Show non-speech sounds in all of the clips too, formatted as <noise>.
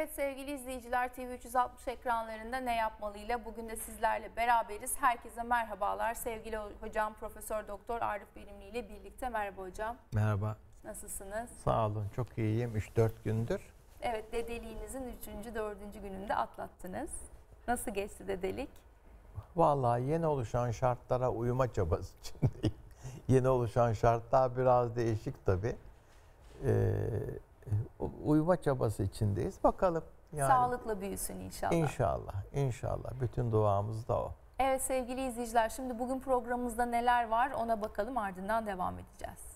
Evet sevgili izleyiciler TV 360 ekranlarında ne yapmalıyla bugün de sizlerle beraberiz. Herkese merhabalar. Sevgili hocam Profesör Doktor Arif Verimli ile birlikte merhaba hocam. Merhaba. Nasılsınız? Sağ olun. Çok iyiyim. 3-4 gündür. Evet dedeliğinizin 3. 4. gününde atlattınız. Nasıl geçti dedelik? Vallahi yeni oluşan şartlara uyuma çabası <laughs> içindeyim. yeni oluşan şartlar biraz değişik tabii. Ee, uyuma çabası içindeyiz. Bakalım. Yani. Sağlıkla büyüsün inşallah. İnşallah. İnşallah. Bütün duamız da o. Evet sevgili izleyiciler şimdi bugün programımızda neler var ona bakalım ardından devam edeceğiz.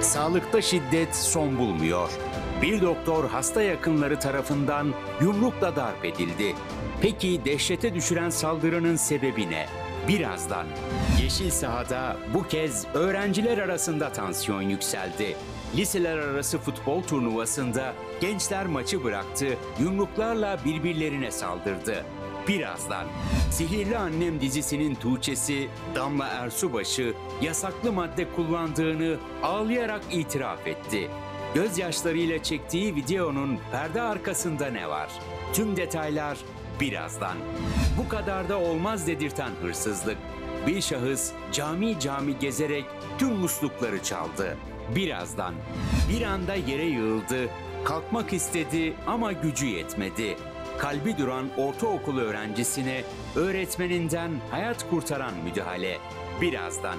Sağlıkta şiddet son bulmuyor. Bir doktor hasta yakınları tarafından yumrukla darp edildi. Peki dehşete düşüren saldırının sebebi ne? Birazdan. Yeşil sahada bu kez öğrenciler arasında tansiyon yükseldi. Liseler arası futbol turnuvasında gençler maçı bıraktı, yumruklarla birbirlerine saldırdı. Birazdan Sihirli Annem dizisinin Tuğçe'si Damla Ersubaşı yasaklı madde kullandığını ağlayarak itiraf etti. Gözyaşlarıyla çektiği videonun perde arkasında ne var? Tüm detaylar birazdan. Bu kadar da olmaz dedirten hırsızlık. Bir şahıs cami cami gezerek tüm muslukları çaldı. Birazdan bir anda yere yığıldı, kalkmak istedi ama gücü yetmedi. Kalbi duran ortaokul öğrencisine öğretmeninden hayat kurtaran müdahale. Birazdan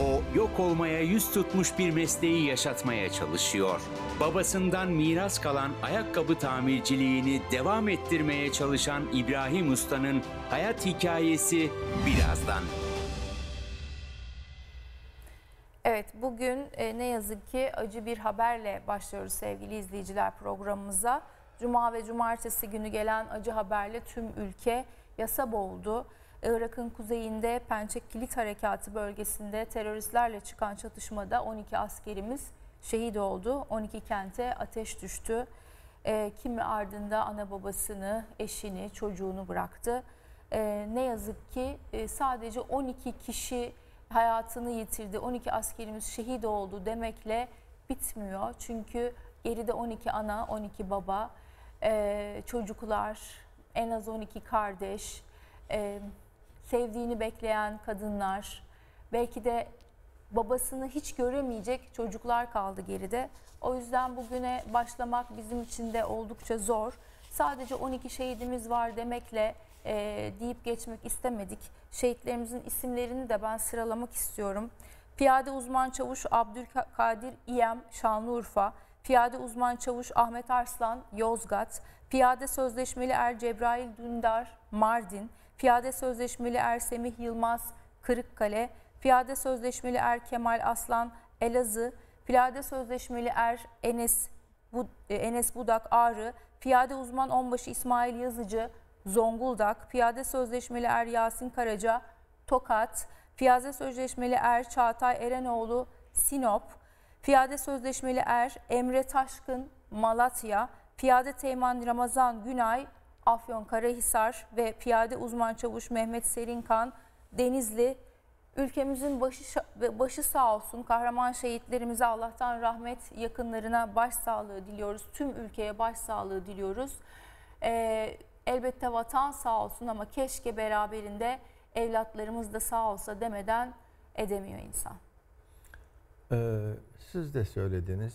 o yok olmaya yüz tutmuş bir mesleği yaşatmaya çalışıyor. Babasından miras kalan ayakkabı tamirciliğini devam ettirmeye çalışan İbrahim Usta'nın hayat hikayesi birazdan. Evet bugün e, ne yazık ki acı bir haberle başlıyoruz sevgili izleyiciler programımıza. Cuma ve cumartesi günü gelen acı haberle tüm ülke yasa boğuldu. Irak'ın kuzeyinde Pençek Kilit Harekatı bölgesinde teröristlerle çıkan çatışmada 12 askerimiz şehit oldu. 12 kente ateş düştü. E, kimi ardında ana babasını, eşini, çocuğunu bıraktı. E, ne yazık ki e, sadece 12 kişi hayatını yitirdi, 12 askerimiz şehit oldu demekle bitmiyor. Çünkü geride 12 ana, 12 baba, e, çocuklar, en az 12 kardeş, e, sevdiğini bekleyen kadınlar, belki de babasını hiç göremeyecek çocuklar kaldı geride. O yüzden bugüne başlamak bizim için de oldukça zor. Sadece 12 şehidimiz var demekle e, deyip geçmek istemedik. Şehitlerimizin isimlerini de ben sıralamak istiyorum. Piyade uzman çavuş Abdülkadir İyem Şanlıurfa, Piyade uzman çavuş Ahmet Arslan Yozgat, Piyade sözleşmeli er Cebrail Dündar Mardin, Piyade sözleşmeli er Semih Yılmaz Kırıkkale, Piyade sözleşmeli er Kemal Aslan Elazığ, Piyade sözleşmeli er Enes e, Enes Budak Ağrı, Piyade uzman onbaşı İsmail Yazıcı Zonguldak, Piyade sözleşmeli er Yasin Karaca Tokat, Piyade sözleşmeli er Çağatay Erenoğlu Sinop, Piyade sözleşmeli er Emre Taşkın Malatya, Piyade Teğmen Ramazan Günay Afyon Karahisar. Ve Piyade Uzman Çavuş Mehmet Serinkan Denizli Ülkemizin başı, başı sağ olsun. Kahraman şehitlerimize Allah'tan rahmet, yakınlarına başsağlığı diliyoruz. Tüm ülkeye başsağlığı diliyoruz. Ee, elbette vatan sağ olsun ama keşke beraberinde evlatlarımız da sağ olsa demeden edemiyor insan. Ee, siz de söylediniz.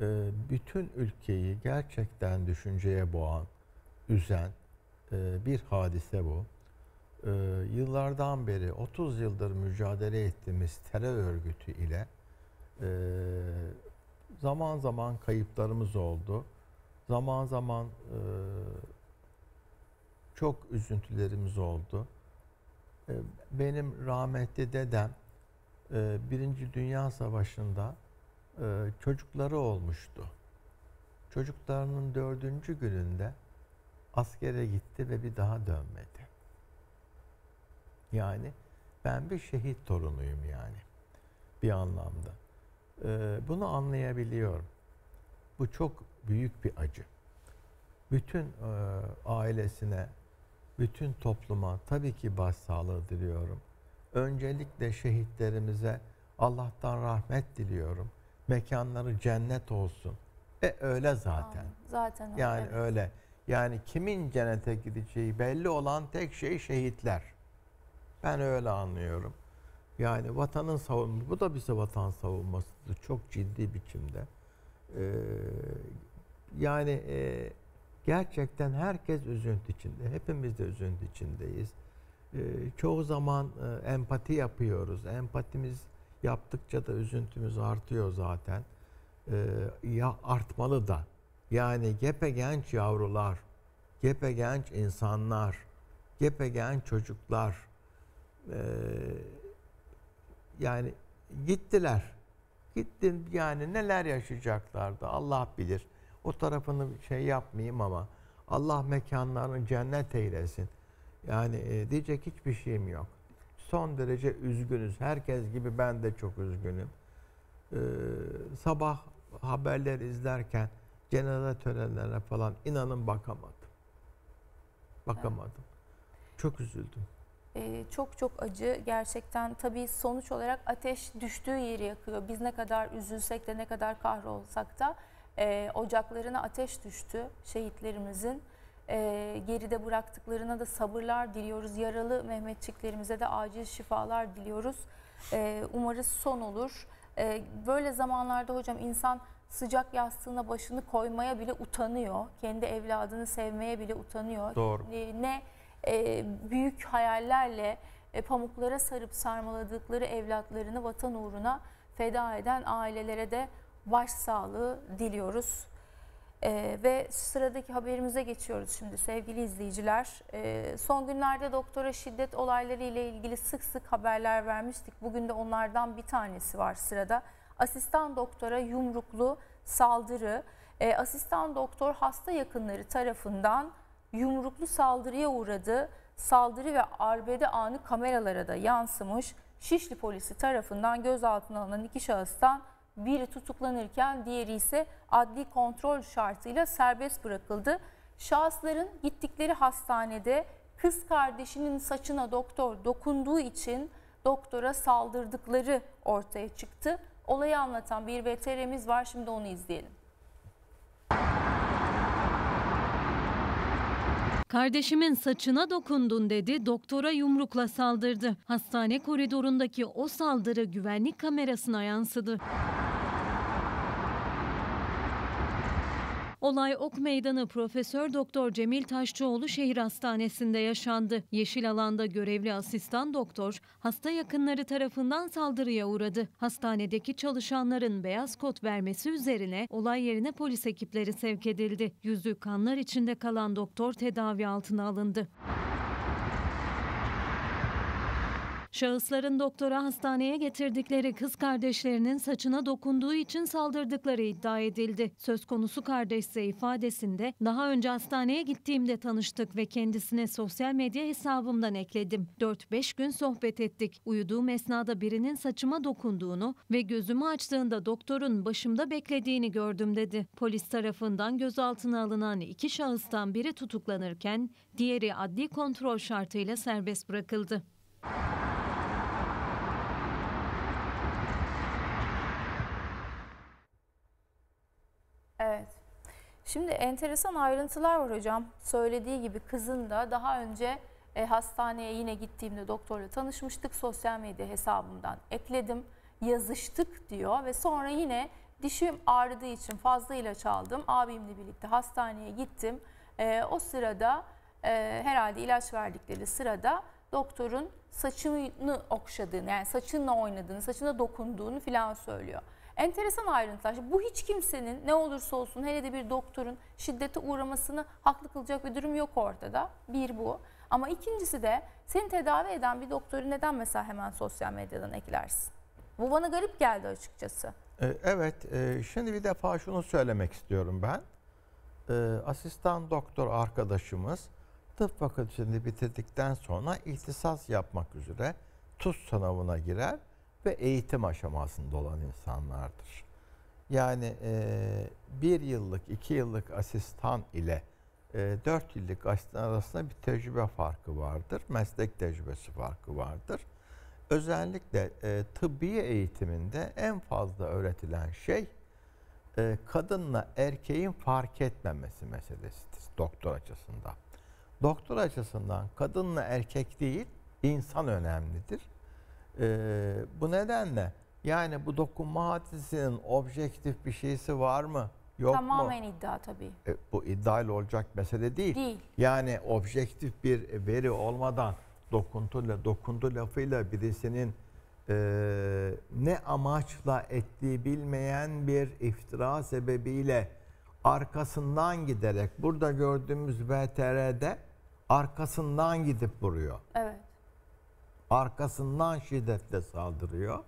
Ee, bütün ülkeyi gerçekten düşünceye boğan, üzen e, bir hadise bu. Ee, yıllardan beri 30 yıldır mücadele ettiğimiz terör örgütü ile e, zaman zaman kayıplarımız oldu. Zaman zaman e, çok üzüntülerimiz oldu. E, benim rahmetli dedem e, Birinci Dünya Savaşı'nda e, çocukları olmuştu. Çocuklarının dördüncü gününde askere gitti ve bir daha dönmedi. Yani ben bir şehit torunuyum yani bir anlamda. Ee, bunu anlayabiliyorum. Bu çok büyük bir acı. Bütün e, ailesine, bütün topluma tabii ki başsağlığı diliyorum. Öncelikle şehitlerimize Allah'tan rahmet diliyorum. Mekanları cennet olsun. E öyle zaten. Amin. Zaten öyle. Yani evet. öyle. Yani kimin cennete gideceği belli olan tek şey şehitler. Ben öyle anlıyorum. Yani vatanın savunması, bu da bize vatan savunmasıdır. Çok ciddi biçimde. Ee, yani e, gerçekten herkes üzüntü içinde. Hepimiz de üzüntü içindeyiz. Ee, çoğu zaman e, empati yapıyoruz. Empatimiz yaptıkça da üzüntümüz artıyor zaten. Ee, ya artmalı da. Yani gepegenç yavrular, gepegenç insanlar, gepegenç çocuklar ee, yani gittiler. Gittin yani neler yaşayacaklardı Allah bilir. O tarafını şey yapmayayım ama Allah mekanlarını cennet eylesin. Yani e, diyecek hiçbir şeyim yok. Son derece üzgünüz. Herkes gibi ben de çok üzgünüm. Ee, sabah haberleri izlerken cenaze törenlerine falan inanın bakamadım. Bakamadım. Çok üzüldüm. Ee, çok çok acı gerçekten tabii sonuç olarak ateş düştüğü yeri yakıyor. Biz ne kadar üzülsek de ne kadar kahrolsak da e, ocaklarına ateş düştü şehitlerimizin. E, geride bıraktıklarına da sabırlar diliyoruz. Yaralı Mehmetçiklerimize de acil şifalar diliyoruz. E, umarız son olur. E, böyle zamanlarda hocam insan sıcak yastığına başını koymaya bile utanıyor. Kendi evladını sevmeye bile utanıyor. Doğru. E, ne büyük hayallerle pamuklara sarıp sarmaladıkları evlatlarını vatan uğruna feda eden ailelere de başsağlığı diliyoruz. E, ve sıradaki haberimize geçiyoruz şimdi sevgili izleyiciler. E, son günlerde doktora şiddet olayları ile ilgili sık sık haberler vermiştik. Bugün de onlardan bir tanesi var sırada. Asistan doktora yumruklu saldırı. E, asistan doktor hasta yakınları tarafından yumruklu saldırıya uğradı. Saldırı ve arbede anı kameralara da yansımış. Şişli polisi tarafından gözaltına alınan iki şahıstan biri tutuklanırken diğeri ise adli kontrol şartıyla serbest bırakıldı. Şahısların gittikleri hastanede kız kardeşinin saçına doktor dokunduğu için doktora saldırdıkları ortaya çıktı. Olayı anlatan bir VTR'miz var şimdi onu izleyelim. Kardeşimin saçına dokundun dedi, doktora yumrukla saldırdı. Hastane koridorundaki o saldırı güvenlik kamerasına yansıdı. Olay Ok Meydanı Profesör Doktor Cemil Taşçıoğlu Şehir Hastanesi'nde yaşandı. Yeşil alanda görevli asistan doktor hasta yakınları tarafından saldırıya uğradı. Hastanedeki çalışanların beyaz kot vermesi üzerine olay yerine polis ekipleri sevk edildi. Yüzü kanlar içinde kalan doktor tedavi altına alındı. Şahısların doktora hastaneye getirdikleri kız kardeşlerinin saçına dokunduğu için saldırdıkları iddia edildi. Söz konusu kardeş ise ifadesinde daha önce hastaneye gittiğimde tanıştık ve kendisine sosyal medya hesabımdan ekledim. 4-5 gün sohbet ettik. Uyuduğum esnada birinin saçıma dokunduğunu ve gözümü açtığında doktorun başımda beklediğini gördüm dedi. Polis tarafından gözaltına alınan iki şahıstan biri tutuklanırken diğeri adli kontrol şartıyla serbest bırakıldı. Evet. Şimdi enteresan ayrıntılar var hocam. Söylediği gibi kızın da daha önce e, hastaneye yine gittiğimde doktorla tanışmıştık. Sosyal medya hesabımdan ekledim. Yazıştık diyor ve sonra yine dişim ağrıdığı için fazla ilaç aldım. Abimle birlikte hastaneye gittim. E, o sırada e, herhalde ilaç verdikleri sırada doktorun saçını okşadığını yani saçınla oynadığını, saçına dokunduğunu falan söylüyor. Enteresan ayrıntılar. Bu hiç kimsenin ne olursa olsun hele de bir doktorun şiddete uğramasını haklı kılacak bir durum yok ortada. Bir bu. Ama ikincisi de seni tedavi eden bir doktoru neden mesela hemen sosyal medyadan eklersin? Bu bana garip geldi açıkçası. Ee, Evet, e, şimdi bir defa şunu söylemek istiyorum ben. Ee, Asistan doktor arkadaşımız tıp fakültesini bitirdikten sonra ihtisas yapmak üzere TUS sınavına girer ve eğitim aşamasında olan insanlardır. Yani e, bir yıllık, iki yıllık asistan ile e, dört yıllık asistan arasında bir tecrübe farkı vardır. Meslek tecrübesi farkı vardır. Özellikle e, tıbbi eğitiminde en fazla öğretilen şey e, kadınla erkeğin fark etmemesi meselesidir doktor açısından. Doktor açısından kadınla erkek değil, insan önemlidir. E, bu nedenle yani bu dokunma hadisesinin objektif bir şeysi var mı? Yok Tamamen mu? iddia tabii. E, bu iddiayla olacak mesele değil. Değil. Yani objektif bir veri olmadan dokuntuyla, dokundu lafıyla birisinin e, ne amaçla ettiği bilmeyen bir iftira sebebiyle arkasından giderek burada gördüğümüz VTR'de arkasından gidip vuruyor. Evet. Arkasından şiddetle saldırıyor.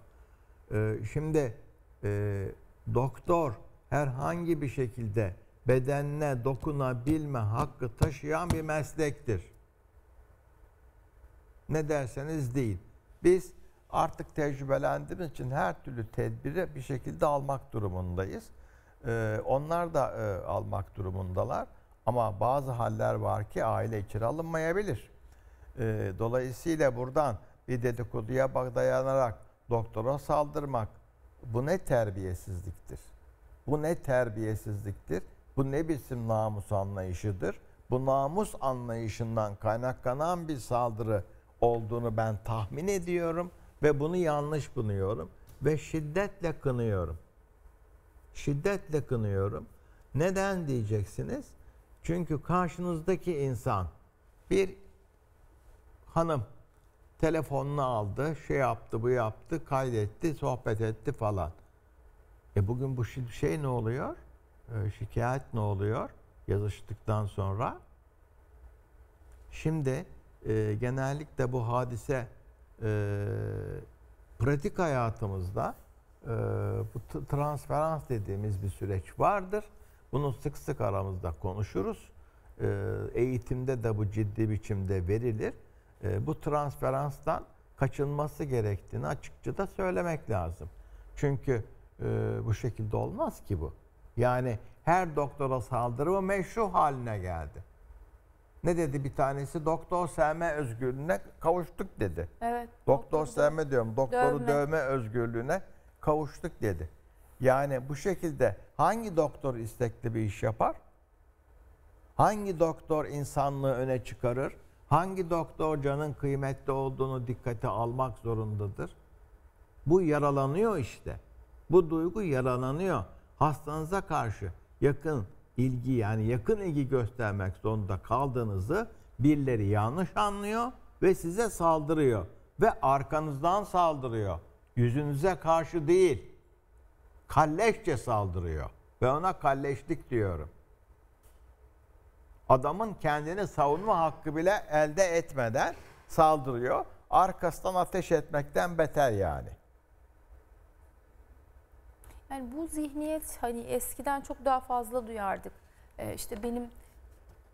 E, şimdi e, doktor herhangi bir şekilde bedenine dokunabilme hakkı taşıyan bir meslektir. Ne derseniz deyin. Biz artık tecrübelendiğimiz için her türlü tedbiri bir şekilde almak durumundayız. Ee, onlar da e, almak durumundalar. Ama bazı haller var ki aile alınmayabilir. Ee, dolayısıyla buradan bir dedikoduya dayanarak doktora saldırmak bu ne terbiyesizliktir. Bu ne terbiyesizliktir. Bu ne biçim namus anlayışıdır. Bu namus anlayışından kaynaklanan bir saldırı olduğunu ben tahmin ediyorum ve bunu yanlış buluyorum ve şiddetle kınıyorum. Şiddetle kınıyorum. Neden diyeceksiniz? Çünkü karşınızdaki insan bir hanım telefonunu aldı, şey yaptı, bu yaptı, kaydetti, sohbet etti falan. E bugün bu şey ne oluyor? E, şikayet ne oluyor? Yazıştıktan sonra. Şimdi e, genellikle bu hadise e, pratik hayatımızda bu t- transferans dediğimiz bir süreç vardır. Bunu sık sık aramızda konuşuruz. E, eğitimde de bu ciddi biçimde verilir. E, bu transferanstan kaçınması gerektiğini açıkça da söylemek lazım. Çünkü e, bu şekilde olmaz ki bu. Yani her doktora saldırı bu meşru haline geldi. Ne dedi bir tanesi? Doktor sevme özgürlüğüne kavuştuk dedi. Evet. Doktor doktoru da- sevme diyorum. Doktoru Dövme. dövme. özgürlüğüne kavuştuk dedi. Yani bu şekilde hangi doktor istekli bir iş yapar? Hangi doktor insanlığı öne çıkarır? Hangi doktor canın kıymetli olduğunu dikkate almak zorundadır? Bu yaralanıyor işte. Bu duygu yaralanıyor. Hastanıza karşı yakın ilgi yani yakın ilgi göstermek zorunda kaldığınızı birileri yanlış anlıyor ve size saldırıyor. Ve arkanızdan saldırıyor. Yüzünüze karşı değil. Kalleşçe saldırıyor. Ve ona kalleşlik diyorum. Adamın kendini savunma hakkı bile elde etmeden saldırıyor. Arkasından ateş etmekten beter yani. Yani bu zihniyet hani eskiden çok daha fazla duyardık. Ee, işte benim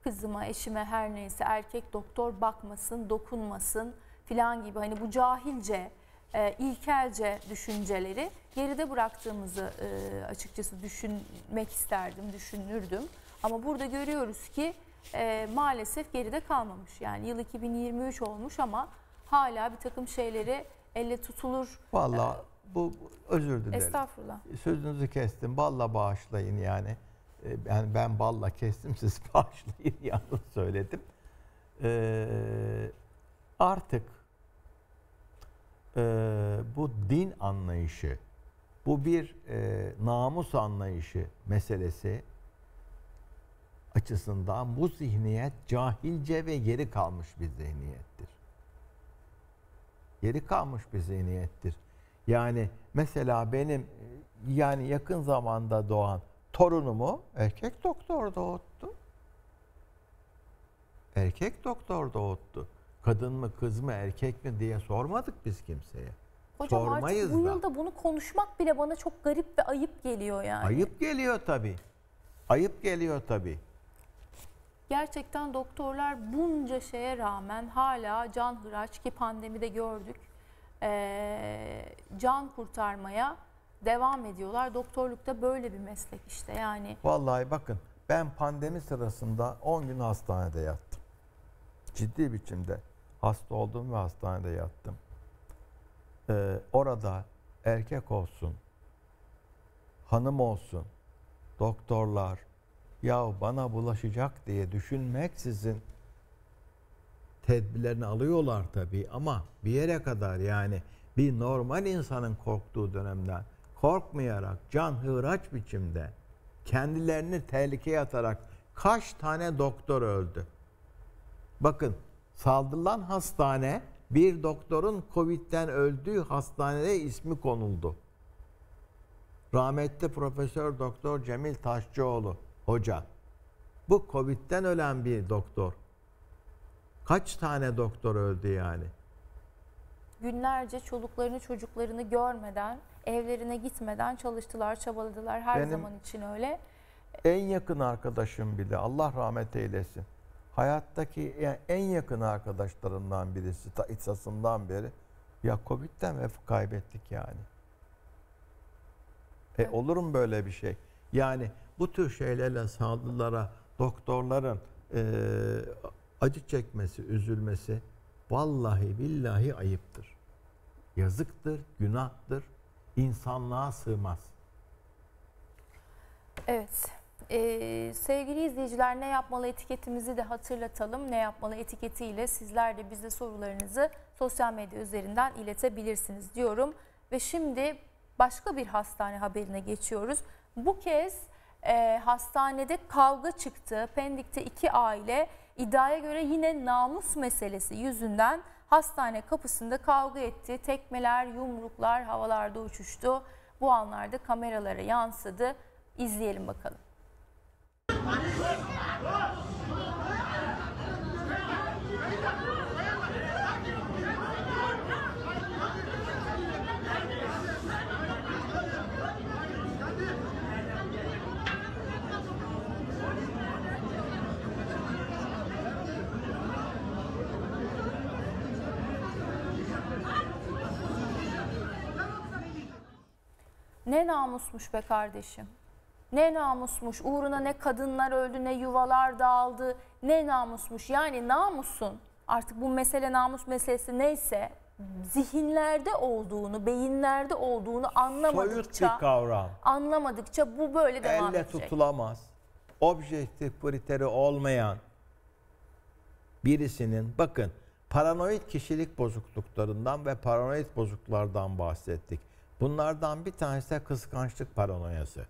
kızıma, eşime her neyse erkek doktor bakmasın, dokunmasın filan gibi hani bu cahilce, e, ilkelce düşünceleri geride bıraktığımızı e, açıkçası düşünmek isterdim, düşünürdüm. Ama burada görüyoruz ki e, maalesef geride kalmamış. Yani yıl 2023 olmuş ama hala bir takım şeyleri elle tutulur. Vallahi bu bu- özür dilerim. Estağfurullah. Sözünüzü kestim. Balla bağışlayın yani. Ee, Yani ben balla kestim siz <laughs> bağışlayın yalnız söyledim. Ee, artık e, bu din anlayışı, bu bir e, namus anlayışı meselesi açısından bu zihniyet cahilce ve geri kalmış bir zihniyettir. Geri kalmış bir zihniyettir. Yani mesela benim yani yakın zamanda doğan torunumu erkek doktor doğuttu. Erkek doktor doğuttu. Kadın mı kız mı erkek mi diye sormadık biz kimseye. Hocam Sormayız artık bu da. yılda bunu konuşmak bile bana çok garip ve ayıp geliyor yani. Ayıp geliyor tabii. Ayıp geliyor tabii. Gerçekten doktorlar bunca şeye rağmen hala can hıraç ki pandemide gördük. Ee, can kurtarmaya devam ediyorlar. Doktorlukta böyle bir meslek işte yani. Vallahi bakın ben pandemi sırasında 10 gün hastanede yattım. Ciddi biçimde hasta oldum ve hastanede yattım. Ee, orada erkek olsun, hanım olsun, doktorlar ya bana bulaşacak diye düşünmeksizin tedbirlerini alıyorlar tabii ama bir yere kadar yani bir normal insanın korktuğu dönemden korkmayarak can hıraç biçimde kendilerini tehlikeye atarak kaç tane doktor öldü? Bakın saldırılan hastane bir doktorun Covid'den öldüğü hastanede ismi konuldu. Rahmetli Profesör Doktor Cemil Taşçıoğlu hoca. Bu Covid'den ölen bir doktor. Kaç tane doktor öldü yani? Günlerce çoluklarını çocuklarını görmeden, evlerine gitmeden çalıştılar, çabaladılar. Her Benim- zaman için öyle. En yakın arkadaşım bile Allah rahmet eylesin. Hayattaki yani en yakın arkadaşlarından birisi ta İsa'sından beri ya Covid'den ve kaybettik yani. E olur mu böyle bir şey? Yani bu tür şeylerle saldırılara doktorların e, acı çekmesi, üzülmesi vallahi billahi ayıptır. Yazıktır, günahtır, insanlığa sığmaz. Evet. Ee, sevgili izleyiciler ne yapmalı etiketimizi de hatırlatalım. Ne yapmalı etiketiyle sizler de bize sorularınızı sosyal medya üzerinden iletebilirsiniz diyorum. Ve şimdi başka bir hastane haberine geçiyoruz. Bu kez e, hastanede kavga çıktı. Pendik'te iki aile iddiaya göre yine namus meselesi yüzünden hastane kapısında kavga etti. Tekmeler, yumruklar havalarda uçuştu. Bu anlarda kameralara yansıdı. İzleyelim bakalım. Ne namusmuş be kardeşim. Ne namusmuş. Uğruna ne kadınlar öldü, ne yuvalar dağıldı. Ne namusmuş. Yani namusun artık bu mesele namus meselesi neyse zihinlerde olduğunu, beyinlerde olduğunu Soyut anlamadıkça bir kavram. anlamadıkça bu böyle devam elle edecek. tutulamaz. Objektif kriteri olmayan birisinin bakın paranoid kişilik bozukluklarından ve paranoid bozukluklardan bahsettik. Bunlardan bir tanesi de kıskançlık paranoyası.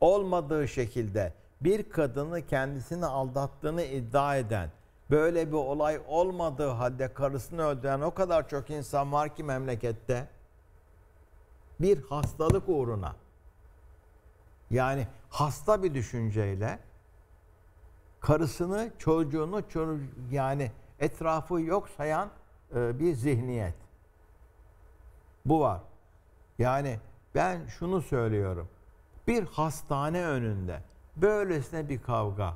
Olmadığı şekilde bir kadını kendisini aldattığını iddia eden, böyle bir olay olmadığı halde karısını öldüren o kadar çok insan var ki memlekette bir hastalık uğruna yani hasta bir düşünceyle karısını, çocuğunu, ço- yani etrafı yok sayan e, bir zihniyet. Bu var. Yani ben şunu söylüyorum. Bir hastane önünde böylesine bir kavga.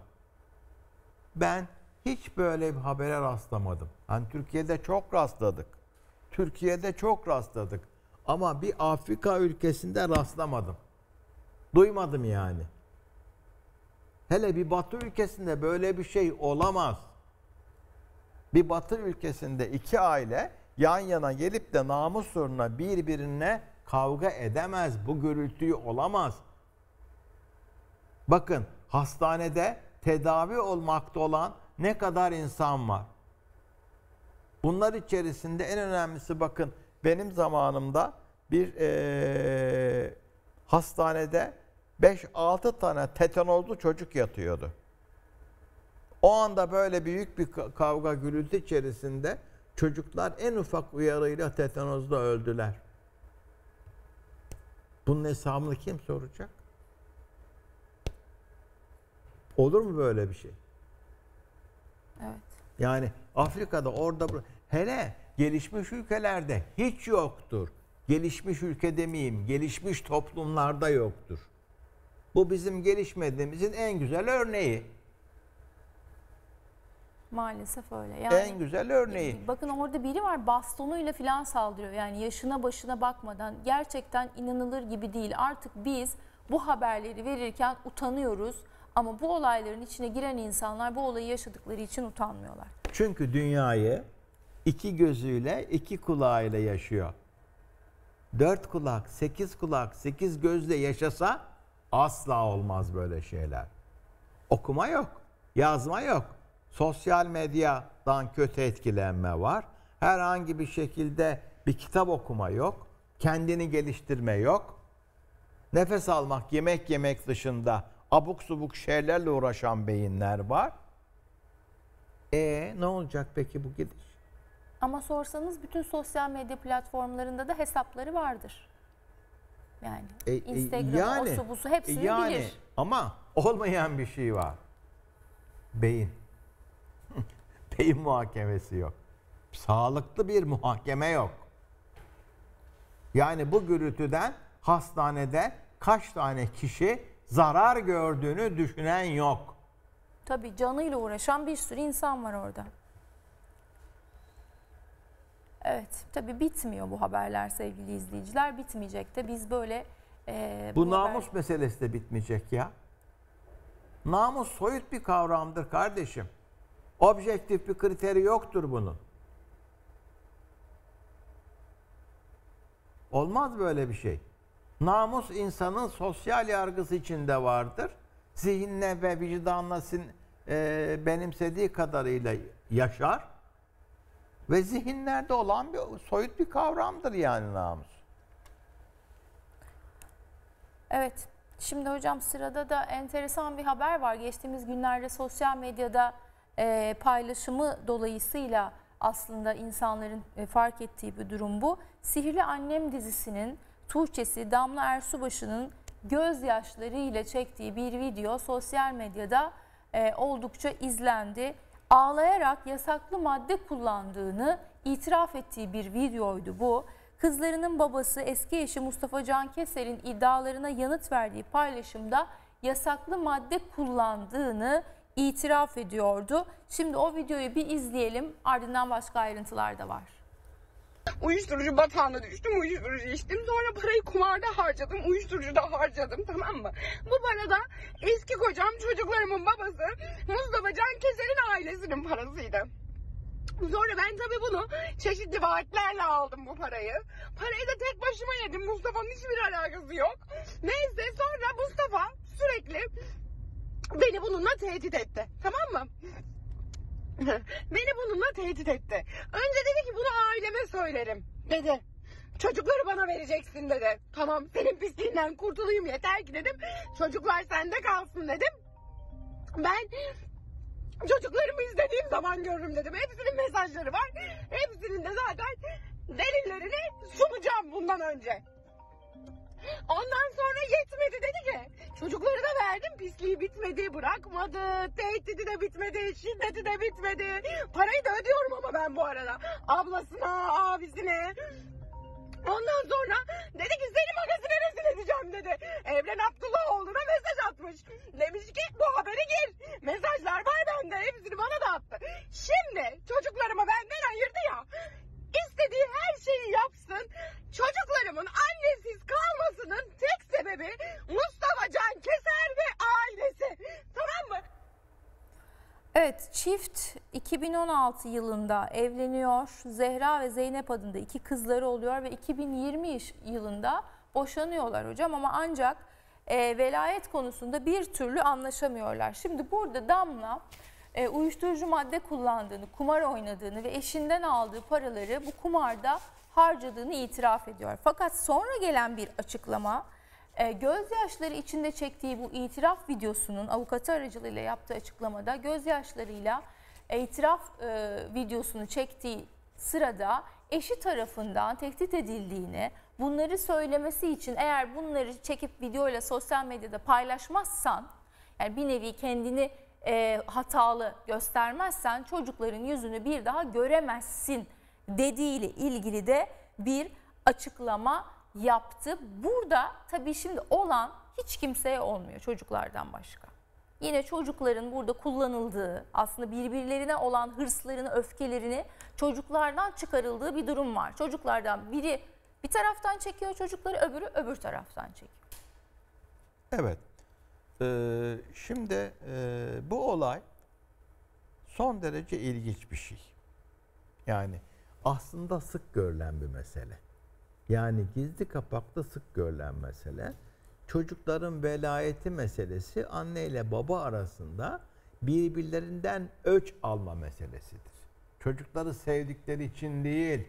Ben hiç böyle bir habere rastlamadım. Hani Türkiye'de çok rastladık. Türkiye'de çok rastladık. Ama bir Afrika ülkesinde rastlamadım. Duymadım yani. Hele bir batı ülkesinde böyle bir şey olamaz. Bir batı ülkesinde iki aile yan yana gelip de namus sorununa birbirine kavga edemez. Bu gürültüyü olamaz. Bakın hastanede tedavi olmakta olan ne kadar insan var. Bunlar içerisinde en önemlisi bakın benim zamanımda bir eee, hastanede 5-6 tane tetanozlu çocuk yatıyordu. O anda böyle büyük bir ka- kavga gürültü içerisinde çocuklar en ufak uyarıyla tetanozda öldüler. Bunun hesabını kim soracak? Olur mu böyle bir şey? Evet. Yani Afrika'da orada hele gelişmiş ülkelerde hiç yoktur. Gelişmiş ülke demeyeyim, gelişmiş toplumlarda yoktur. Bu bizim gelişmediğimizin en güzel örneği. Maalesef öyle. Yani en güzel örneği. Bakın orada biri var bastonuyla falan saldırıyor. Yani yaşına başına bakmadan gerçekten inanılır gibi değil. Artık biz bu haberleri verirken utanıyoruz. Ama bu olayların içine giren insanlar bu olayı yaşadıkları için utanmıyorlar. Çünkü dünyayı iki gözüyle, iki kulağıyla yaşıyor. Dört kulak, sekiz kulak, sekiz gözle yaşasa Asla olmaz böyle şeyler. Okuma yok, yazma yok. Sosyal medyadan kötü etkilenme var. Herhangi bir şekilde bir kitap okuma yok. Kendini geliştirme yok. Nefes almak, yemek yemek dışında abuk subuk şeylerle uğraşan beyinler var. E ne olacak peki bu gidiş? Ama sorsanız bütün sosyal medya platformlarında da hesapları vardır. Yani E, e, Instagram, osu busu hepsini yani, bilir. Ama olmayan bir şey var. Beyin. <laughs> Beyin muhakemesi yok. Sağlıklı bir muhakeme yok. Yani bu gürültüden hastanede kaç tane kişi zarar gördüğünü düşünen yok. Tabii canıyla uğraşan bir sürü insan var orada. Evet, tabii bitmiyor bu haberler sevgili izleyiciler. Bitmeyecek de biz böyle e, Bu haber- namus meselesi de bitmeyecek ya. Namus soyut bir kavramdır kardeşim. Objektif bir kriteri yoktur bunun. Olmaz böyle bir şey. Namus insanın sosyal yargısı içinde vardır. Zihinle ve vicdanla sin- e, benimsediği kadarıyla yaşar. Ve zihinlerde olan bir soyut bir kavramdır yani namus. Evet. Şimdi hocam sırada da enteresan bir haber var. Geçtiğimiz günlerde sosyal medyada e, paylaşımı dolayısıyla aslında insanların e, fark ettiği bir durum bu. Sihirli Annem dizisinin Tuğçesi Damla Ersubaşı'nın gözyaşlarıyla çektiği bir video sosyal medyada e, oldukça izlendi. Ağlayarak yasaklı madde kullandığını itiraf ettiği bir videoydu bu. Kızlarının babası eski eşi Mustafa Can Keser'in iddialarına yanıt verdiği paylaşımda yasaklı madde kullandığını itiraf ediyordu. Şimdi o videoyu bir izleyelim ardından başka ayrıntılar da var. Uyuşturucu batağına düştüm, uyuşturucu içtim. Sonra parayı kumarda harcadım, uyuşturucu da harcadım tamam mı? Bu para da eski kocam, çocuklarımın babası Mustafa Can Keser'in ailesinin parasıydı. Sonra ben tabii bunu çeşitli vaatlerle aldım bu parayı. Parayı da tek başıma yedim. Mustafa'nın hiçbir alakası yok. Neyse sonra Mustafa sürekli beni bununla tehdit etti. Tamam mı? <laughs> Beni bununla tehdit etti. Önce dedi ki bunu aileme söylerim dedi. Çocukları bana vereceksin dedi. Tamam senin pisliğinden kurtulayım yeter ki dedim. Çocuklar sende kalsın dedim. Ben çocuklarımı izlediğim zaman görürüm dedim. Hepsinin mesajları var. Hepsinin de zaten delillerini sunacağım bundan önce. Ondan sonra yetmedi dedi ki çocukları da verdim pisliği bitmedi bırakmadı tehdidi de bitmedi şiddeti de bitmedi parayı da ödüyorum ama ben bu arada ablasına abisine Ondan sonra dedi ki seni magazine rezil edeceğim dedi. Evren Abdullahoğlu'na mesaj atmış. Demiş ki bu haberi gir. Mesajlar var bende hepsini bana da attı. Şimdi çocuklarımı benden ayırdı ya. İstediği her şeyi yapsın. Çocuklarımın annesiz kalmasının tek sebebi Mustafa Can Keser ve ailesi. Tamam mı? Evet, çift 2016 yılında evleniyor. Zehra ve Zeynep adında iki kızları oluyor ve 2020 iş- yılında boşanıyorlar hocam ama ancak e, velayet konusunda bir türlü anlaşamıyorlar. Şimdi burada Damla e, uyuşturucu madde kullandığını, kumar oynadığını ve eşinden aldığı paraları bu kumarda harcadığını itiraf ediyor. Fakat sonra gelen bir açıklama e, gözyaşları içinde çektiği bu itiraf videosunun avukatı aracılığıyla yaptığı açıklamada gözyaşlarıyla e, itiraf e, videosunu çektiği sırada eşi tarafından tehdit edildiğini, bunları söylemesi için eğer bunları çekip videoyla sosyal medyada paylaşmazsan, yani bir nevi kendini e, hatalı göstermezsen çocukların yüzünü bir daha göremezsin dediğiyle ilgili de bir açıklama yaptı. Burada tabii şimdi olan hiç kimseye olmuyor çocuklardan başka. Yine çocukların burada kullanıldığı, aslında birbirlerine olan hırslarını, öfkelerini çocuklardan çıkarıldığı bir durum var. Çocuklardan biri bir taraftan çekiyor çocukları, öbürü öbür taraftan çekiyor. Evet. Ee, şimdi e, bu olay son derece ilginç bir şey. Yani aslında sık görülen bir mesele. Yani gizli kapaklı sık görülen mesele. çocukların velayeti meselesi anne ile baba arasında birbirlerinden öç alma meselesidir. Çocukları sevdikleri için değil,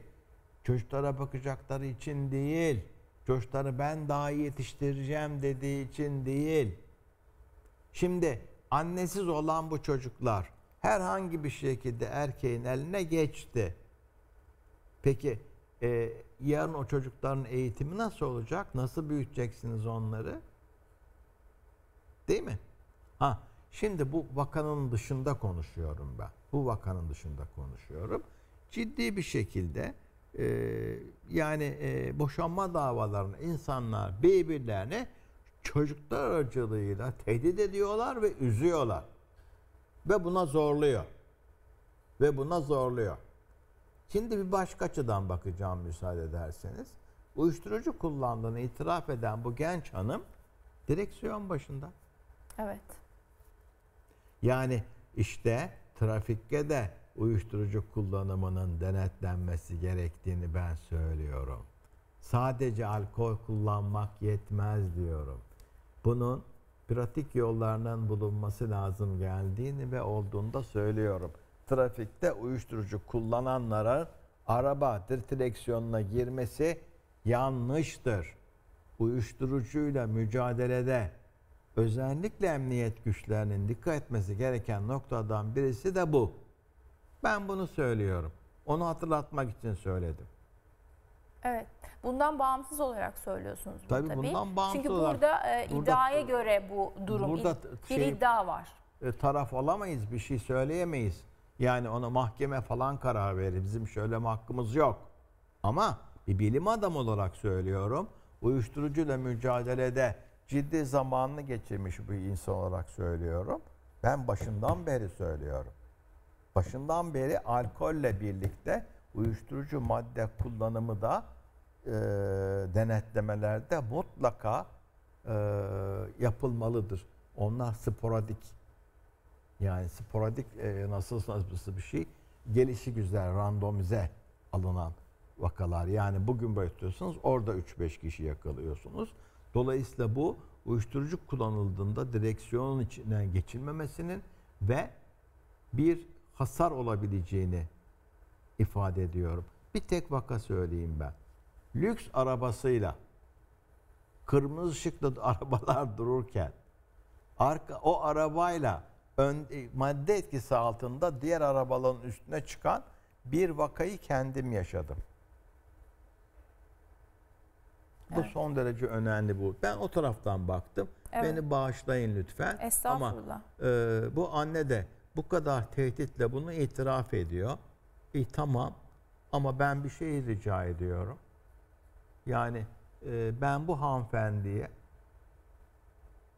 çocuklara bakacakları için değil, çocukları ben daha yetiştireceğim dediği için değil. Şimdi annesiz olan bu çocuklar herhangi bir şekilde erkeğin eline geçti. Peki e, yarın o çocukların eğitimi nasıl olacak? Nasıl büyüteceksiniz onları? Değil mi? Ha, şimdi bu vakanın dışında konuşuyorum ben. Bu vakanın dışında konuşuyorum. Ciddi bir şekilde e, yani e, boşanma davalarını insanlar birbirlerine çocuklar aracılığıyla tehdit ediyorlar ve üzüyorlar. Ve buna zorluyor. Ve buna zorluyor. Şimdi bir başka açıdan bakacağım müsaade ederseniz. Uyuşturucu kullandığını itiraf eden bu genç hanım direksiyon başında. Evet. Yani işte trafikte de uyuşturucu kullanımının denetlenmesi gerektiğini ben söylüyorum. Sadece alkol kullanmak yetmez diyorum. Bunun pratik yollarının bulunması lazım geldiğini ve olduğunu da söylüyorum. Trafikte uyuşturucu kullananlara araba direksiyonuna girmesi yanlıştır. Uyuşturucuyla mücadelede özellikle emniyet güçlerinin dikkat etmesi gereken noktadan birisi de bu. Ben bunu söylüyorum. Onu hatırlatmak için söyledim. Evet. Bundan bağımsız olarak söylüyorsunuz bunu Tabii tabii. bundan bağımsız Çünkü olarak- burada, e, burada- iddiaya göre bu durum burada bir şey- iddia var. E, taraf olamayız, bir şey söyleyemeyiz. Yani ona mahkeme falan karar verir. Bizim söyleme hakkımız yok. Ama bir bilim adamı olarak söylüyorum. Uyuşturucuyla mücadelede ciddi zamanını geçirmiş bir insan olarak söylüyorum. Ben başından beri söylüyorum. Başından beri alkolle birlikte uyuşturucu madde kullanımı da e, denetlemelerde mutlaka e, yapılmalıdır. Onlar sporadik yani sporadik e, nasıl nasıl bir şey gelişi güzel randomize alınan vakalar. Yani bugün başlıyorsunuz orada 3-5 kişi yakalıyorsunuz. Dolayısıyla bu uyuşturucu kullanıldığında direksiyonun içinden geçilmemesinin ve bir hasar olabileceğini ifade ediyorum. Bir tek vaka söyleyeyim ben. Lüks arabasıyla kırmızı ışıklı <laughs> arabalar dururken arka o arabayla ön, e, madde etkisi altında diğer arabaların üstüne çıkan bir vakayı kendim yaşadım. Bu son derece önemli bu. Ben o taraftan baktım. Evet. Beni bağışlayın lütfen. Estağfurullah. Ama e, bu anne de bu kadar tehditle bunu itiraf ediyor. İyi tamam ama ben bir şey rica ediyorum. Yani e, ben bu hanımefendiye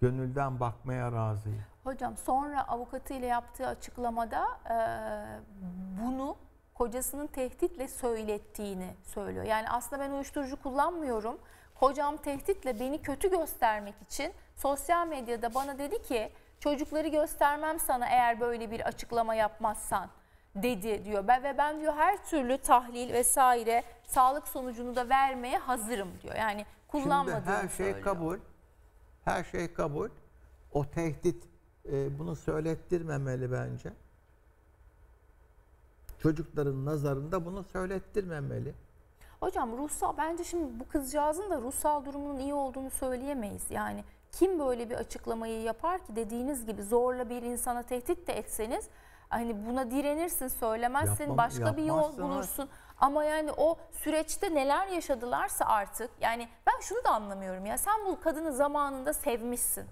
gönülden bakmaya razıyım. Hocam sonra avukatıyla yaptığı açıklamada e, bunu kocasının tehditle söylettiğini söylüyor. Yani aslında ben uyuşturucu kullanmıyorum. Kocam tehditle beni kötü göstermek için sosyal medyada bana dedi ki çocukları göstermem sana eğer böyle bir açıklama yapmazsan dedi diyor. Ben ve ben diyor her türlü tahlil vesaire sağlık sonucunu da vermeye hazırım diyor. Yani kullanmadığını Şimdi her şey söylüyor. kabul. Her şey kabul. O tehdit e, bunu söylettirmemeli bence. Çocukların nazarında bunu söylettirmemeli. Hocam ruhsal bence şimdi bu kızcağızın da ruhsal durumunun iyi olduğunu söyleyemeyiz. Yani kim böyle bir açıklamayı yapar ki dediğiniz gibi zorla bir insana tehdit de etseniz hani buna direnirsin söylemezsin Yapmam- başka bir yol bulursun. Ama yani o süreçte neler yaşadılarsa artık yani ben şunu da anlamıyorum ya sen bu kadını zamanında sevmişsin.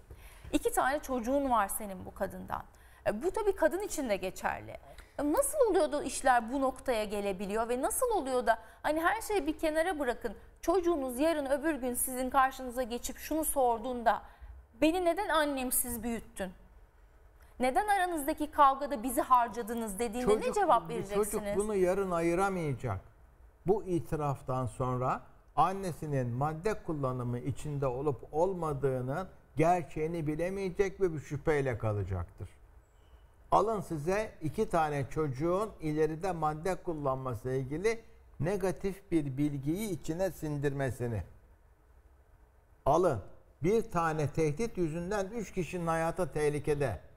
İki tane çocuğun var senin bu kadından. E, Bu tabii kadın için de geçerli. E, Nasıl oluyor da işler bu noktaya gelebiliyor ve nasıl oluyor da hani her şeyi bir kenara bırakın çocuğunuz yarın öbür gün sizin karşınıza geçip şunu sorduğunda beni neden annemsiz büyüttün? Neden aranızdaki kavgada bizi harcadınız dediğinde ne cevap vereceksiniz? Çocuk bunu yarın ayıramayacak. Bu itiraftan sonra annesinin madde kullanımı içinde olup olmadığının gerçeğini bilemeyecek ve bir şüpheyle kalacaktır. Alın size iki tane çocuğun ileride madde kullanması ilgili negatif bir bilgiyi içine sindirmesini. Alın. bir tane tehdit yüzünden üç kişinin hayatı tehlikede.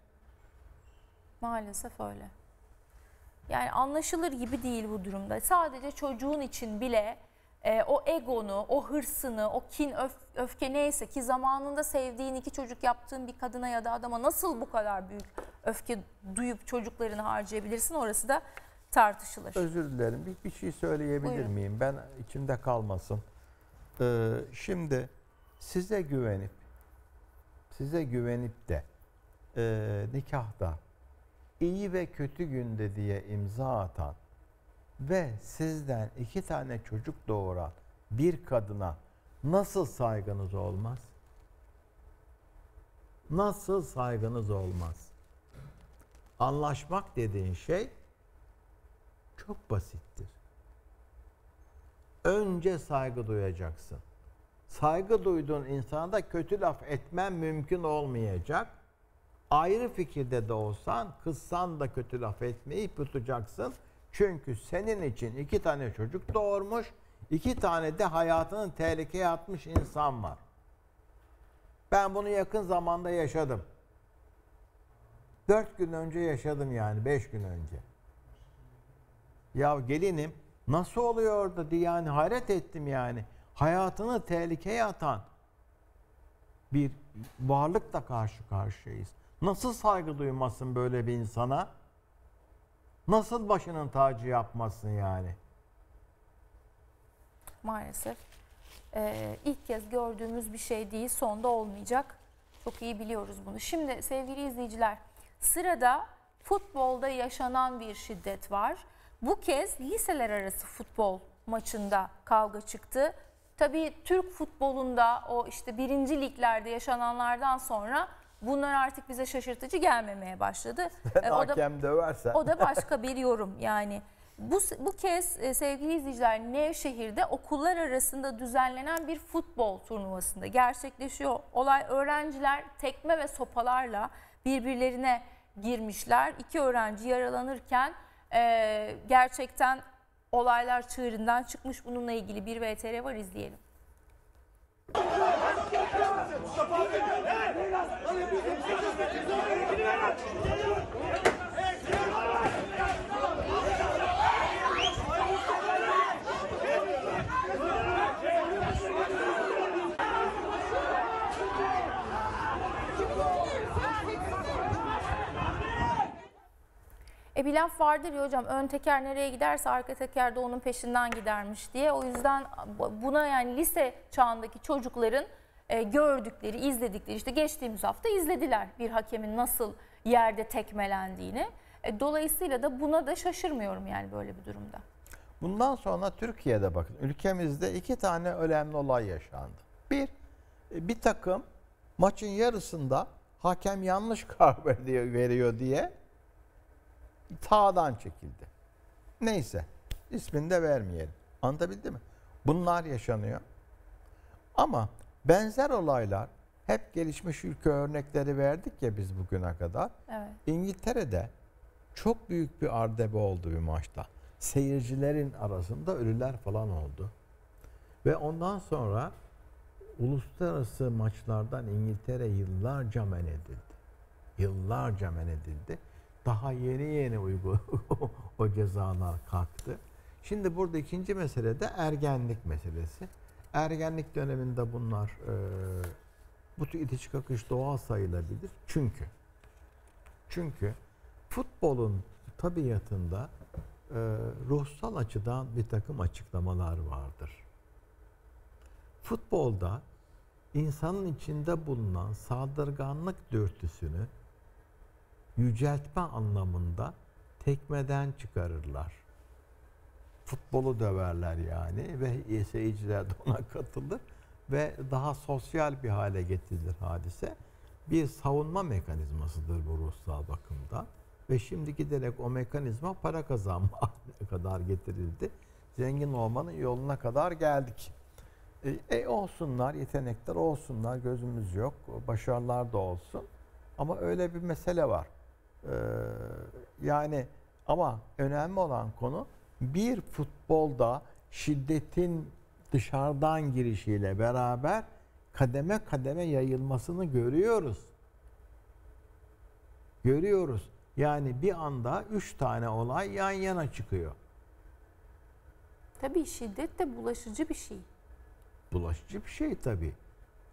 Maalesef öyle. Yani anlaşılır gibi değil bu durumda. Sadece çocuğun için bile e, o egonu, o hırsını, o kin, öf- öfke neyse ki zamanında sevdiğin iki çocuk yaptığın bir kadına ya da adama nasıl bu kadar büyük öfke duyup çocuklarını harcayabilirsin orası da tartışılır. Özür dilerim. Bir, bir şey söyleyebilir Buyurun. miyim? Ben içimde kalmasın. Ee, şimdi size güvenip size güvenip de e, nikahta iyi ve kötü günde diye imza atan ve sizden iki tane çocuk doğuran bir kadına nasıl saygınız olmaz? Nasıl saygınız olmaz? Anlaşmak dediğin şey çok basittir. Önce saygı duyacaksın. Saygı duyduğun insana da kötü laf etmen mümkün olmayacak. Ayrı fikirde de olsan, kızsan da kötü laf etmeyi tutacaksın. Çünkü senin için iki tane çocuk doğurmuş, iki tane de hayatını tehlikeye atmış insan var. Ben bunu yakın zamanda yaşadım. Dört gün önce yaşadım yani, beş gün önce. Ya gelinim nasıl oluyor orada diye yani hayret ettim yani. Hayatını tehlikeye atan bir varlıkla karşı karşıyayız. Nasıl saygı duymasın böyle bir insana? Nasıl başının tacı yapmasın yani? Maalesef e, ilk kez gördüğümüz bir şey değil, sonda olmayacak. Çok iyi biliyoruz bunu. Şimdi sevgili izleyiciler, sırada futbolda yaşanan bir şiddet var. Bu kez liseler arası futbol maçında kavga çıktı. Tabii Türk futbolunda o işte birinci liglerde yaşananlardan sonra bunlar artık bize şaşırtıcı gelmemeye başladı. <laughs> E, o da Hakem döverse. o da <laughs> başka bir yorum yani. Bu, bu kez e, sevgili izleyiciler Nevşehir'de okullar arasında düzenlenen bir futbol turnuvasında gerçekleşiyor. Olay öğrenciler tekme ve sopalarla birbirlerine girmişler. İki öğrenci yaralanırken e, gerçekten olaylar çığırından çıkmış. Bununla ilgili bir VTR var izleyelim. E bir laf vardır ya hocam ön teker nereye giderse arka teker de onun peşinden gidermiş diye. O yüzden buna yani lise çağındaki çocukların e, gördükleri, izledikleri işte geçtiğimiz hafta izlediler bir hakemin nasıl yerde tekmelendiğini. E, dolayısıyla da buna da şaşırmıyorum yani böyle bir durumda. Bundan sonra Türkiye'de bakın ülkemizde iki tane önemli olay yaşandı. Bir, e, bir takım maçın yarısında hakem yanlış <laughs> karar veriyor, diye sağdan çekildi. Neyse ismini de vermeyelim. Anlatabildim mi? Bunlar yaşanıyor. Ama benzer olaylar hep gelişmiş ülke örnekleri verdik ya biz bugüne kadar. Evet. İngiltere'de çok büyük bir ardebe oldu bir maçta. Seyircilerin arasında ölüler falan oldu. Ve ondan sonra uluslararası maçlardan İngiltere yıllarca men edildi. Yıllarca men edildi. Daha yeni yeni uygun <laughs> o cezalar kalktı. Şimdi burada ikinci mesele de ergenlik meselesi. Ergenlik döneminde bunlar e, bu tür itiş kakış doğal sayılabilir. Çünkü çünkü futbolun tabiatında e, ruhsal açıdan bir takım açıklamalar vardır. Futbolda insanın içinde bulunan saldırganlık dürtüsünü yüceltme anlamında tekmeden çıkarırlar. Futbolu döverler yani ve seyirciler de ona katılır ve daha sosyal bir hale getirilir hadise. Bir savunma mekanizmasıdır bu ruhsal bakımda ve şimdi giderek o mekanizma para kazanma kadar getirildi. Zengin olmanın yoluna kadar geldik. E, e olsunlar, yetenekler olsunlar, gözümüz yok, başarılar da olsun. Ama öyle bir mesele var. Ee, yani ama önemli olan konu bir futbolda şiddetin dışarıdan girişiyle beraber kademe kademe yayılmasını görüyoruz. Görüyoruz. Yani bir anda üç tane olay yan yana çıkıyor. Tabii şiddet de bulaşıcı bir şey. bulaşıcı bir şey tabii.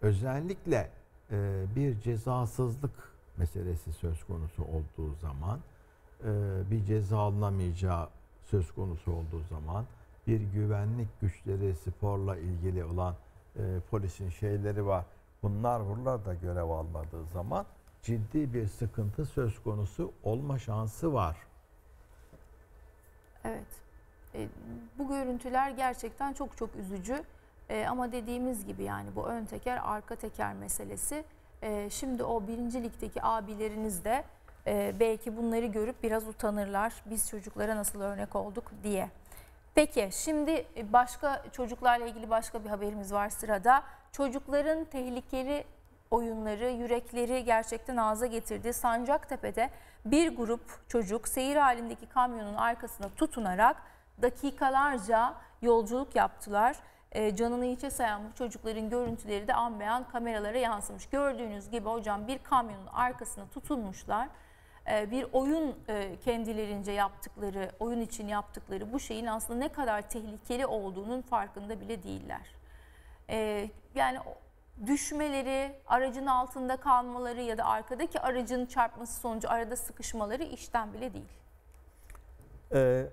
Özellikle e, bir cezasızlık meselesi söz konusu olduğu zaman, e, bir ceza alınamayacağı söz konusu olduğu zaman, bir güvenlik güçleri sporla ilgili olan e, polisin şeyleri var. Bunlar buralarda görev almadığı zaman ciddi bir sıkıntı söz konusu olma şansı var. Evet. E, bu görüntüler gerçekten çok çok üzücü. E, ama dediğimiz gibi yani bu ön teker arka teker meselesi. E, şimdi o birinci ligdeki abileriniz de e, belki bunları görüp biraz utanırlar. Biz çocuklara nasıl örnek olduk diye. Peki şimdi başka çocuklarla ilgili başka bir haberimiz var sırada. Çocukların tehlikeli oyunları yürekleri gerçekten ağza getirdi. Sancaktepe'de bir grup çocuk seyir halindeki kamyonun arkasına tutunarak dakikalarca yolculuk yaptılar. E, canını hiçe sayan bu çocukların görüntüleri de an beyan kameralara yansımış. Gördüğünüz gibi hocam bir kamyonun arkasına tutunmuşlar. E, bir oyun e, kendilerince yaptıkları, oyun için yaptıkları bu şeyin aslında ne kadar tehlikeli olduğunun farkında bile değiller. E, yani düşmeleri, aracın altında kalmaları ya da arkadaki aracın çarpması sonucu arada sıkışmaları işten bile değil. Ee,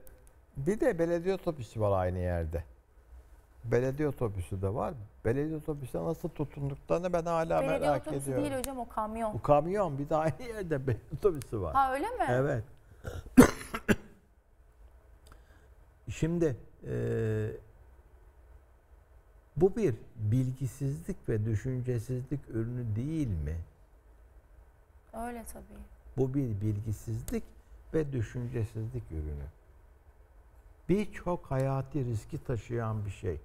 bir de belediye otobüsü var aynı yerde. Belediye otobüsü de var. Belediye otobüsüne nasıl tutunduklarını ben hala Belediye merak otobüsü ediyorum. değil hocam o kamyon. Bu kamyon bir de aynı yerde <laughs> belediye otobüsü var. Ha öyle mi? Evet. <coughs> Şimdi eee, bu bir bilgisizlik ve düşüncesizlik ürünü değil mi? Öyle tabii. Bu bir bilgisizlik ve düşüncesizlik ürünü. Birçok hayati riski taşıyan bir şey.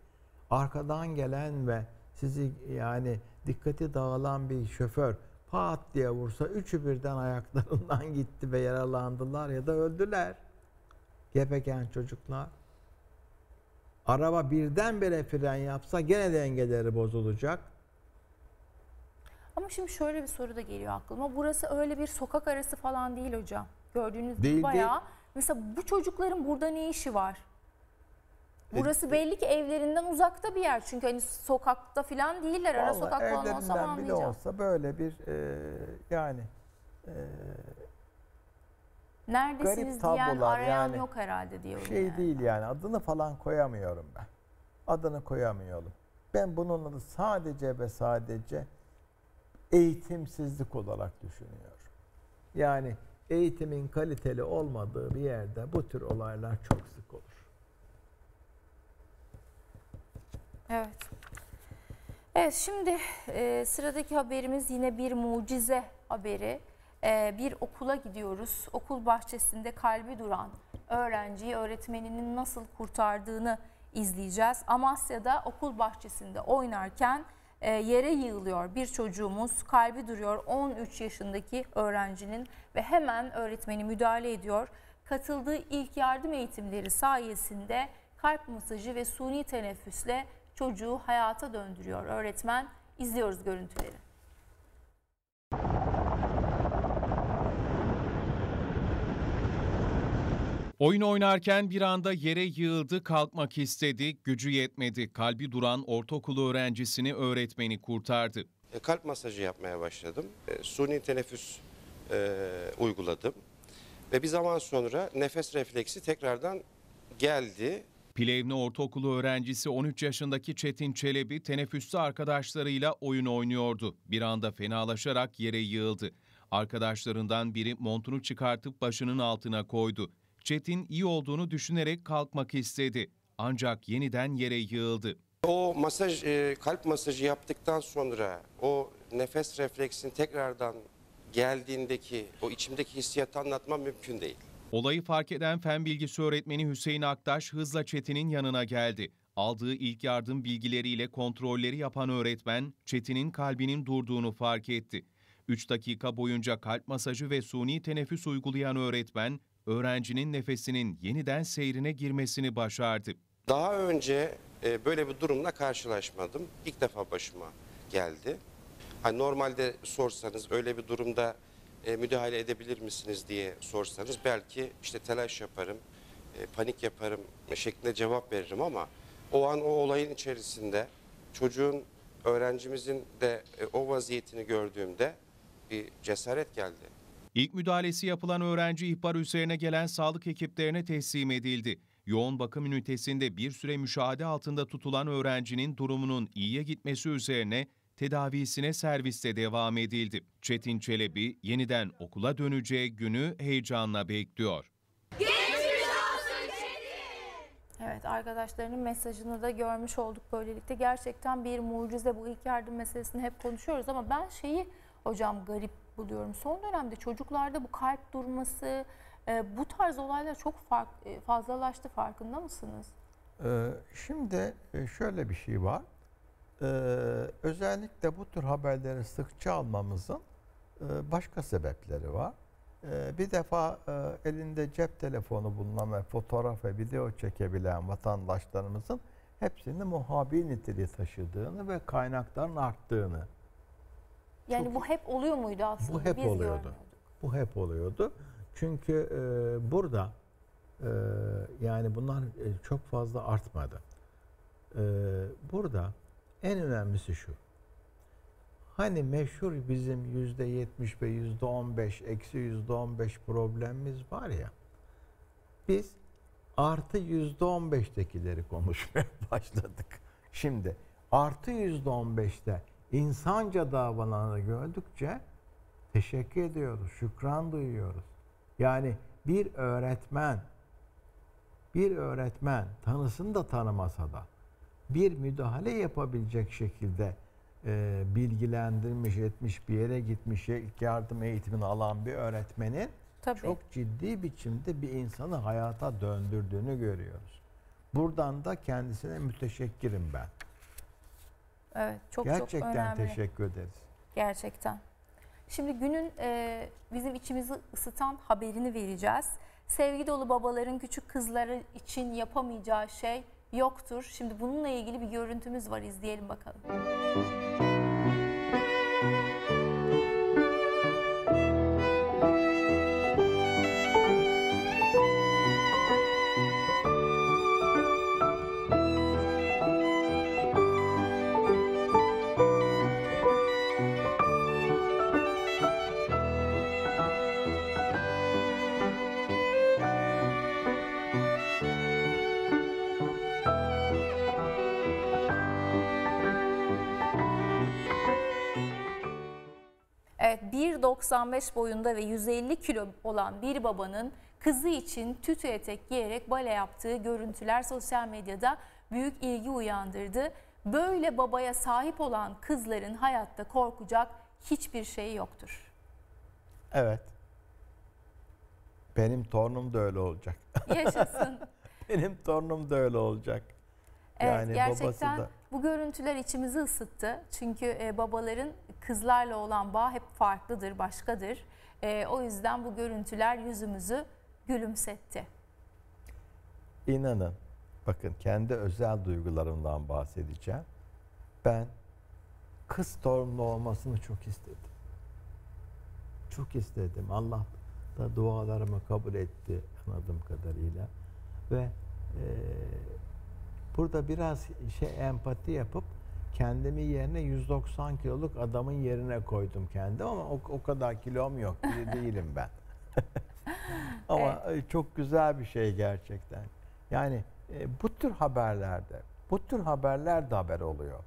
Arkadan gelen ve sizi yani dikkati dağılan bir şoför pat diye vursa üçü birden ayaklarından <laughs> gitti ve yaralandılar ya da öldüler. Gepeken çocuklar. Araba birdenbire fren yapsa gene dengeleri bozulacak. Ama şimdi şöyle bir soru da geliyor aklıma. Burası öyle bir sokak arası falan değil hocam. Gördüğünüz gibi Değil, bayağı. Mesela bu çocukların burada ne işi var? E, Burası belli ki evlerinden uzakta bir yer. Çünkü hani sokakta falan değiller. Ara sokak falan olsa evlerinden bile olsa böyle bir e, yani e, Neredesiniz garip diyen tablolar arayan yani. yok herhalde diyorum. şey yani. değil yani adını falan koyamıyorum ben. Adını koyamıyorum. Ben bunun adı sadece ve sadece eğitimsizlik olarak düşünüyorum. Yani eğitimin kaliteli olmadığı bir yerde bu tür olaylar çok sık olur. Evet. Evet şimdi e, sıradaki haberimiz yine bir mucize haberi. E, bir okula gidiyoruz. Okul bahçesinde kalbi duran öğrenciyi öğretmeninin nasıl kurtardığını izleyeceğiz. Amasya'da okul bahçesinde oynarken e, yere yığılıyor bir çocuğumuz. Kalbi duruyor 13 yaşındaki öğrencinin ve hemen öğretmeni müdahale ediyor. Katıldığı ilk yardım eğitimleri sayesinde kalp masajı ve suni teneffüsle çocuğu hayata döndürüyor öğretmen. İzliyoruz görüntüleri. Oyun oynarken bir anda yere yığıldı, kalkmak istedi, gücü yetmedi. Kalbi duran ortaokulu öğrencisini öğretmeni kurtardı. E, kalp masajı yapmaya başladım. E, suni teneffüs e, uyguladım. Ve bir zaman sonra nefes refleksi tekrardan geldi. Plevne Ortaokulu öğrencisi 13 yaşındaki Çetin Çelebi teneffüste arkadaşlarıyla oyun oynuyordu. Bir anda fenalaşarak yere yığıldı. Arkadaşlarından biri montunu çıkartıp başının altına koydu. Çetin iyi olduğunu düşünerek kalkmak istedi. Ancak yeniden yere yığıldı. O masaj, e, kalp masajı yaptıktan sonra o nefes refleksinin tekrardan geldiğindeki o içimdeki hissiyatı anlatmam mümkün değil. Olayı fark eden fen bilgisi öğretmeni Hüseyin Aktaş hızla Çetin'in yanına geldi. Aldığı ilk yardım bilgileriyle kontrolleri yapan öğretmen Çetin'in kalbinin durduğunu fark etti. 3 dakika boyunca kalp masajı ve suni teneffüs uygulayan öğretmen, öğrencinin nefesinin yeniden seyrine girmesini başardı. Daha önce e, böyle bir durumla karşılaşmadım. İlk defa başıma geldi. Hani normalde sorsanız öyle bir durumda e, müdahale edebilir misiniz diye sorsanız belki işte telaş yaparım, e, panik yaparım şeklinde cevap veririm ama o an o olayın içerisinde çocuğun öğrencimizin de e, o vaziyetini gördüğümde bir cesaret geldi. İlk müdahalesi yapılan öğrenci ihbar üzerine gelen sağlık ekiplerine teslim edildi. Yoğun bakım ünitesinde bir süre müşahede altında tutulan öğrencinin durumunun iyiye gitmesi üzerine tedavisine serviste devam edildi. Çetin Çelebi yeniden okula döneceği günü heyecanla bekliyor. Evet arkadaşlarının mesajını da görmüş olduk böylelikle. Gerçekten bir mucize bu ilk yardım meselesini hep konuşuyoruz ama ben şeyi hocam garip buluyorum. Son dönemde çocuklarda bu kalp durması, e, bu tarz olaylar çok fark, e, fazlalaştı farkında mısınız? Ee, şimdi e, şöyle bir şey var. Ee, özellikle bu tür haberleri sıkça almamızın e, başka sebepleri var. Ee, bir defa e, elinde cep telefonu bulunan ve fotoğraf ve video çekebilen vatandaşlarımızın hepsinin muhabir niteliği taşıdığını ve kaynakların arttığını Yani Çok- bu hep oluyor muydu aslında? Bu hep Biz oluyordu. görmüyorduk. Bu hep oluyordu. Çünkü e, burada e, yani bunlar e, çok fazla artmadı. E, burada en önemlisi şu. Hani meşhur bizim yüzde yetmiş ve yüzde on beş, eksi yüzde on beş problemimiz var ya. Biz artı yüzde on beştekileri konuşmaya <laughs> başladık. Şimdi artı yüzde on beşte insanca davrananı gördükçe teşekkür ediyoruz, şükran duyuyoruz. Yani bir öğretmen, bir öğretmen tanısın da tanımasa da bir müdahale yapabilecek şekilde e, bilgilendirmiş, etmiş, bir yere gitmiş, yardım eğitimini alan bir öğretmenin Tabii. çok ciddi biçimde bir insanı hayata döndürdüğünü görüyoruz. Buradan da kendisine müteşekkirim ben. Evet çok çok Gerçekten önemli. teşekkür ederiz. Gerçekten. Şimdi günün e, bizim içimizi ısıtan haberini vereceğiz. Sevgi dolu babaların küçük kızları için yapamayacağı şey yoktur. Şimdi bununla ilgili bir görüntümüz var izleyelim bakalım. 1.95 boyunda ve 150 kilo olan bir babanın kızı için tütü etek giyerek bale yaptığı görüntüler sosyal medyada büyük ilgi uyandırdı. Böyle babaya sahip olan kızların hayatta korkacak hiçbir şey yoktur. Evet. Benim torunum da öyle olacak. <laughs> Yaşasın. Benim torunum da öyle olacak. Evet Yani gerçekten babası da- bu görüntüler içimizi ısıttı. Çünkü e, babaların kızlarla olan bağ hep farklıdır, başkadır. E, o yüzden bu görüntüler yüzümüzü gülümsetti. İnanın, bakın kendi özel duygularımdan bahsedeceğim. Ben kız torunlu olmasını çok istedim. Çok istedim. Allah da dualarımı kabul etti anladığım kadarıyla. Ve e, burada biraz şey empati yapıp kendimi yerine 190 kiloluk adamın yerine koydum kendim ama o, o kadar kilom yok. <laughs> Değilim ben. <laughs> ama e, çok güzel bir şey gerçekten. Yani e, bu tür haberlerde, bu tür haberler de haber oluyor.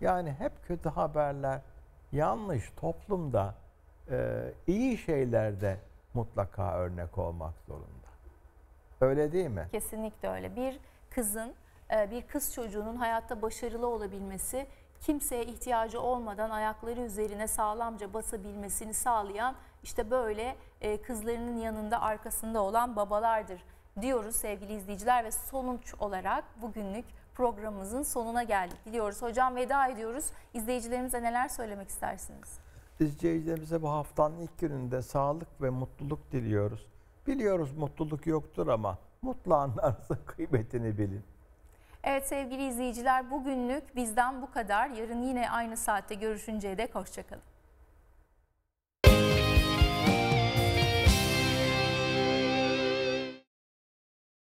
Yani hep kötü haberler, yanlış toplumda e, iyi şeylerde mutlaka örnek olmak zorunda. Öyle değil mi? Kesinlikle öyle. Bir kızın, e, bir kız çocuğunun hayatta başarılı olabilmesi, kimseye ihtiyacı olmadan ayakları üzerine sağlamca basabilmesini sağlayan işte böyle e, kızlarının yanında arkasında olan babalardır diyoruz sevgili izleyiciler ve sonuç olarak bugünlük programımızın sonuna geldik. Diliyoruz hocam veda ediyoruz. İzleyicilerimize neler söylemek istersiniz? İzleyicilerimize bu haftanın ilk gününde sağlık ve mutluluk diliyoruz. Biliyoruz mutluluk yoktur ama mutlu anlarsa <laughs> kıymetini bilin. Evet sevgili izleyiciler bugünlük bizden bu kadar. Yarın yine aynı saatte görüşünceye dek hoşçakalın.